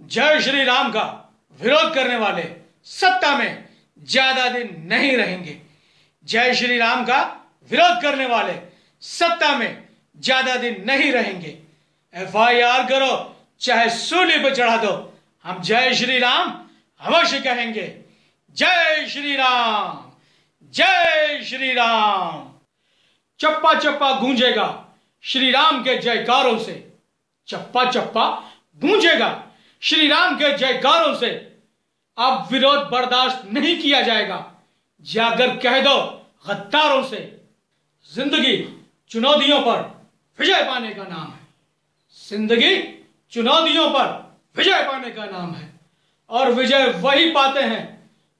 जय श्री राम का विरोध करने वाले सत्ता में ज़्यादा दिन नहीं रहेंगे। जय श्री राम का विरोध करने वाले सत्ता में ज़्यादा दिन नहीं रहेंगे। एफ़ आई आर करो, चाहे सूली पर चढ़ा दो। हम जय श्री राम अवश्य कहेंगे, जय श्री राम, जय श्री राम। चप्पा चप्पा गूंजेगा श्री राम के जयकारों से। चप्पा चप्पा गूंजेगा। श्री राम के जयकारों से अब विरोध बर्दाश्त नहीं किया जाएगा। जाकर कह दो गद्दारों से ज़िंदगी चुनौतियों पर विजय पाने का नाम है। ज़िंदगी चुनौतियों पर विजय पाने का नाम है। और विजय वही पाते हैं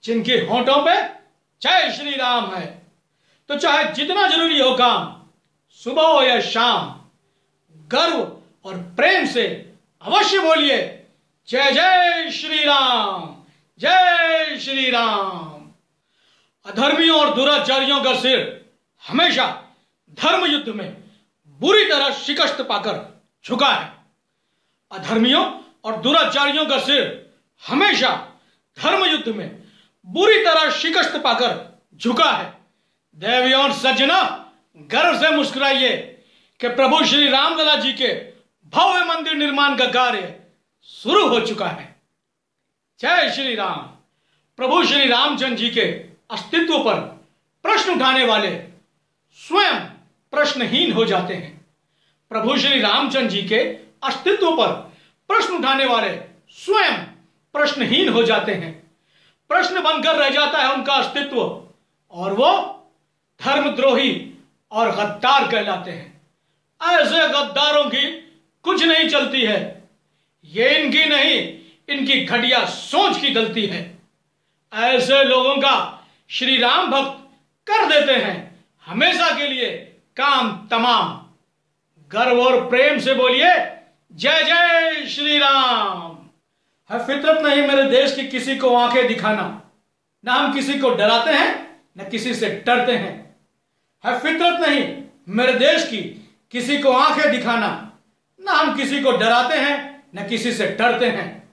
जिनके होठों पे जय श्री राम है। तो चाहे जितना ज़रूरी हो काम, सुबह हो या शाम, गर्व और प्रेम से अवश्य बोलिए जय जय श्री राम जय श्री राम अधर्मियों और दुराचारियों का सिर हमेशा धर्म युद्ध में बुरी तरह शिकस्त पाकर झुका है। अधर्मियों और दुराचारियों का सिर हमेशा धर्म युद्ध में बुरी तरह शिकस्त पाकर झुका है। देवी और सज्जना, गर्व से मुस्कुराइए कि प्रभु श्री रामलला जी के भव्य मंदिर निर्माण का कार्य शुरू हो चुका है। जय श्री राम। प्रभु श्री रामचंद्र जी के अस्तित्व पर प्रश्न उठाने वाले स्वयं प्रश्नहीन हो जाते हैं। प्रभु श्री रामचंद्र जी के अस्तित्व पर प्रश्न उठाने वाले स्वयं प्रश्नहीन हो जाते हैं। प्रश्न बनकर रह जाता है उनका अस्तित्व और वो धर्मद्रोही और गद्दार कहलाते हैं। ऐसे गद्दारों की कुछ नहीं चलती है। ये इनकी नहीं, इनकी घटिया सोच की गलती है। ऐसे लोगों का श्री राम भक्त कर देते हैं हमेशा के लिए काम तमाम। गर्व और प्रेम से बोलिए, जय जय श्री राम है फितरत नहीं मेरे देश की किसी को आँखें दिखाना। ना हम किसी को डराते हैं, न किसी से डरते हैं। है फितरत नहीं मेरे देश की किसी को आँखें दिखाना। ना हम किसी को डराते हैं न किसी से डरते हैं।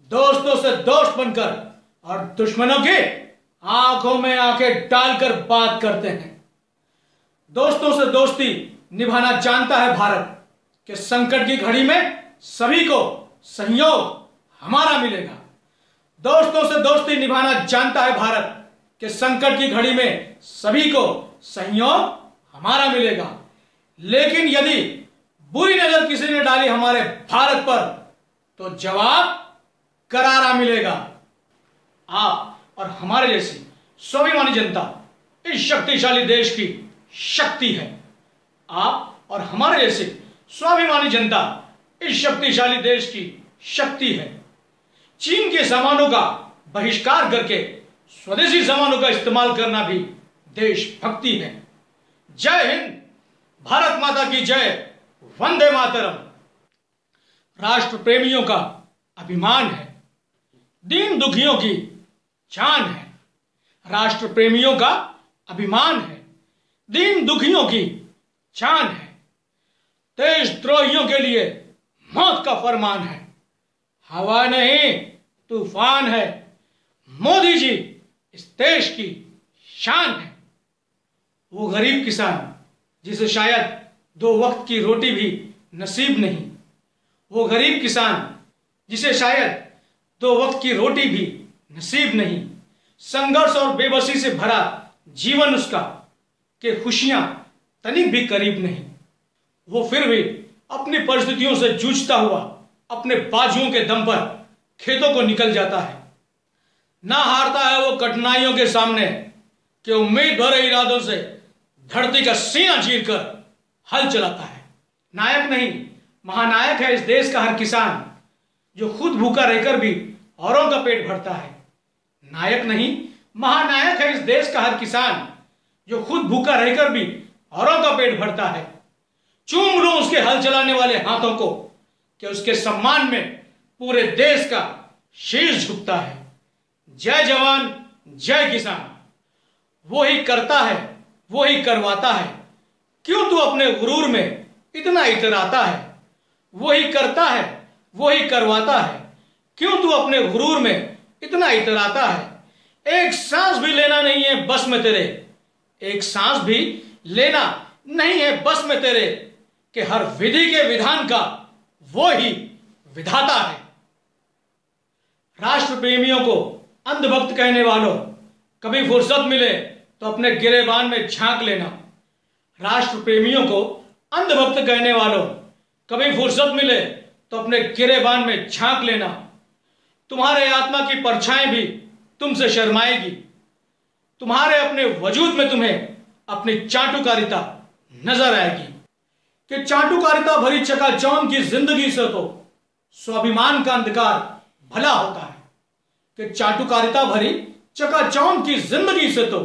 दोस्तों से दोस्त बनकर और दुश्मनों की आँखों में आँखें डालकर बात करते हैं। दोस्तों से दोस्ती निभाना जानता है भारत कि संकट की घड़ी में सभी को सहयोग हमारा मिलेगा। दोस्तों से दोस्ती निभाना जानता है भारत कि संकट की घड़ी में सभी को सहयोग हमारा मिलेगा। लेकिन यदि बुरी नज़र किसी ने डाली हमारे भारत पर तो जवाब करारा मिलेगा। आप और हमारे जैसी स्वाभिमानी जनता, इस शक्तिशाली देश की शक्ति है। आप और हमारे जैसे स्वाभिमानी जनता, इस शक्तिशाली देश की शक्ति है। चीन के सामानों का बहिष्कार करके, स्वदेशी सामानों का इस्तेमाल करना भी देशभक्ति है। जय हिंद। भारत माता की जय। वंदे मातरम। राष्ट्र प्रेमियों का अभिमान है, दीन दुखियों की जान है राष्ट्र प्रेमियों का अभिमान है, दीन दुखियों की जान है, देशद्रोहियों के लिए मौत का फरमान है, हवा नहीं, तूफ़ान है, मोदी जी इस देश की शान है। वो गरीब किसान, जिसे शायद दो वक्त की रोटी भी नसीब नहीं। वो गरीब किसान, जिसे शायद दो वक्त की रोटी भी नसीब नहीं। संघर्ष और बेबसी से भरा जीवन उसका, के खुशियाँ तनिक भी करीब नहीं। वो फिर भी अपनी परिस्थितियों से जूझता हुआ, अपने बाजुओं के दम पर खेतों को निकल जाता है। ना हारता है वो कठिनाइयों के सामने, कि उम्मीद भरे इरादों से धरती का सीना चीर कर हल चलाता है। नायक नहीं, महानायक है इस देश का हर किसान, जो खुद भूखा रहकर भी औरों का पेट भरता है। नायक नहीं, महानायक है इस देश का हर किसान, जो खुद भूखा रहकर भी औरों का पेट भरता है। चूम लो उसके हल चलाने वाले हाथों को, कि उसके सम्मान में पूरे देश का शीर्ष झुकता है। जय जवान, जय किसान। वो ही करता है, वो ही करवाता है। क्यों तू अपने गुरूर में इतना इतराता है? वो ही करता है वो ही करवाता है। क्यों तू अपने गुरूर में इतना इतराता है? एक सांस भी लेना नहीं है बस में तेरे। एक सांस भी लेना नहीं है बस में तेरे कि हर विधि के विधान का वो ही विधाता है। राष्ट्र प्रेमियों को अंधभक्त कहने वालों, कभी फुर्सत मिले तो अपने गिरेबान में झाँक लेना। राष्ट्र प्रेमियों को अंधभक्त कहने वालों, कभी फुर्सत मिले तो अपने गिरेबान में झाँक लेना। तुम्हारे आत्मा की परछाएँ भी तुमसे शर्माएगी। तुम्हारे अपने वजूद में तुम्हें अपनी चाटुकारिता नज़र आएगी। कि चाटुकारिता भरी चकाचौंध की ज़िंदगी से तो स्वाभिमान का अंधकार भला होता है। कि चाटुकारिता भरी चकाचौंध की ज़िंदगी से तो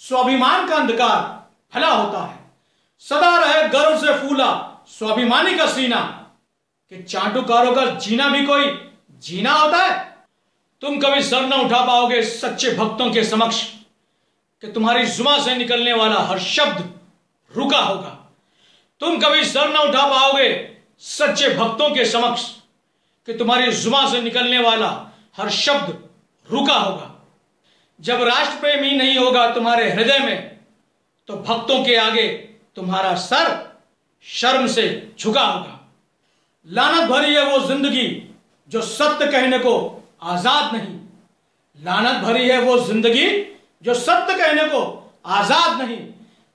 स्वाभिमान का अंधकार भला होता है। सदा रहे गर्व से फूला, स्वाभिमानी का सीना। कि चाटुकारों का जीना भी कोई जीना होता है? तुम कभी सर न उठा पाओगे सच्चे भक्तों के समक्ष कि तुम्हारी जुमा से निकलने वाला हर शब्द रुका होगा। तुम कभी सर न उठा पाओगे सच्चे भक्तों के समक्ष कि तुम्हारी जुमा से निकलने वाला हर शब्द रुका होगा। जब राष्ट्र प्रेम ही नहीं होगा तुम्हारे हृदय में तो भक्तों के आगे तुम्हारा सर शर्म से झुका होगा। लानत भरी है वो ज़िंदगी जो सत्य कहने को आज़ाद नहीं। लानत भरी है वो ज़िंदगी जो सत्य कहने को आज़ाद नहीं।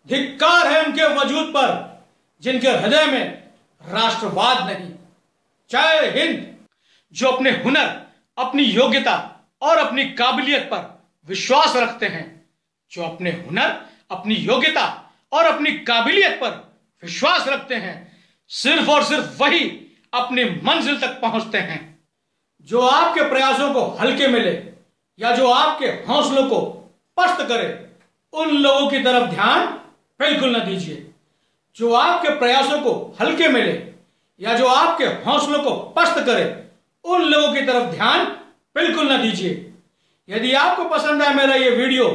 धिक्कार है उनके वजूद पर, जिनके हृदय में राष्ट्रवाद नहीं। जय हिंद! जो अपने हुनर, अपनी योग्यता और अपनी काबिलियत पर विश्वास रखते हैं, जो अपने हुनर, अपनी योग्यता और अपनी काबिलियत पर विश्वास रखते हैं, सिर्फ़ और सिर्फ़ वही अपनी मंजिल तक पहुँचते हैं। जो आपके प्रयासों को हल्के मिले या जो आपके हौसलों को पस्त करे, उन लोगों की तरफ़ ध्यान बिल्कुल न दीजिए। जो आपके प्रयासों को हल्के मिले या जो आपके हौसलों को पस्त करे, उन लोगों की तरफ़ ध्यान बिल्कुल न दीजिए। यदि आपको पसंद है मेरा ये वीडियो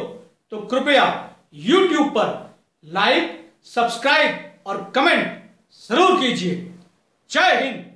तो कृपया YouTube पर लाइक सब्सक्राइब और कमेंट ज़रूर कीजिए। जय हिंद।